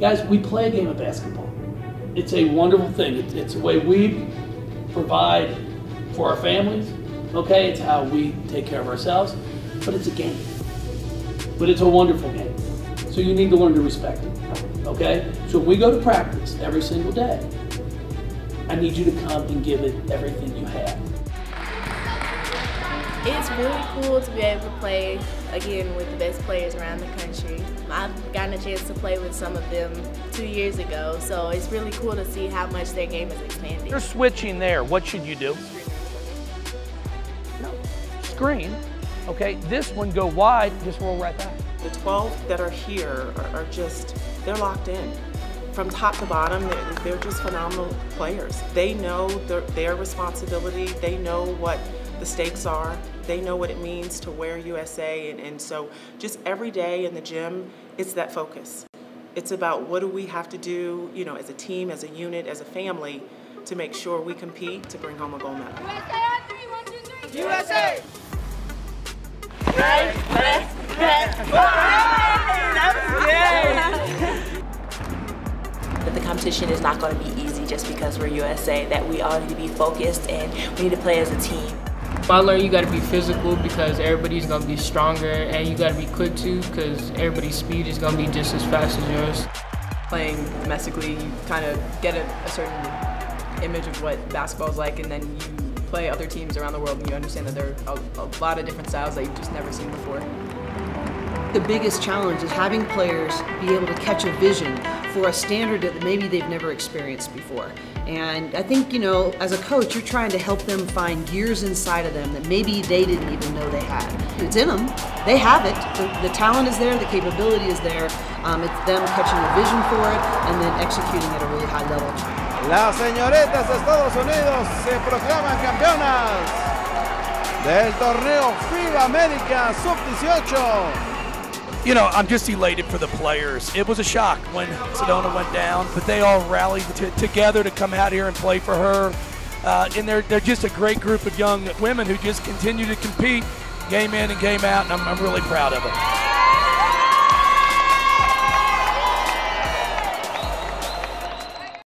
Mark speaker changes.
Speaker 1: Guys, we play a game of basketball. It's a wonderful thing. It's, a way we provide for our families. Okay, it's how we take care of ourselves. But it's a game. But it's a wonderful game. So you need to learn to respect it. Okay? So we go to practice every single day, I need you to come and give it everything you have.
Speaker 2: It's really cool to be able to play again with the best players around the country. I've gotten a chance to play with some of them two years ago, so it's really cool to see how much their game is expanding.
Speaker 3: You're switching there. What should you do? No. Screen. Okay, this one go wide, just roll right back.
Speaker 4: The 12 that are here are, are just, they're locked in. From top to bottom, they're, they're just phenomenal players. They know their, their responsibility, they know what the stakes are, they know what it means to wear USA, and, and so just every day in the gym, it's that focus. It's about what do we have to do, you know, as a team, as a unit, as a family, to make sure we compete to bring home a gold medal.
Speaker 5: USA!
Speaker 6: that the competition is not going to be easy just because we're USA, that we all need to be focused and we need to play as a team.
Speaker 7: I learned you got to be physical because everybody's going to be stronger and you got to be quick too because everybody's speed is going to be just as fast as yours.
Speaker 8: Playing domestically, you kind of get a, a certain image of what basketball is like and then you play other teams around the world and you understand that there are a, a lot of different styles that you've just never seen before.
Speaker 9: The biggest challenge is having players be able to catch a vision for a standard that maybe they've never experienced before. And I think, you know, as a coach, you're trying to help them find gears inside of them that maybe they didn't even know they had. It's in them. They have it. The, the talent is there. The capability is there. Um, it's them catching a vision for it and then executing at a really high level.
Speaker 5: Las señoritas de Estados Unidos se proclaman campeonas del torneo FIBA América Sub-18.
Speaker 3: You know, I'm just elated for the players. It was a shock when Sedona went down, but they all rallied together to come out here and play for her. Uh, and they're, they're just a great group of young women who just continue to compete game in and game out, and I'm, I'm really proud of them.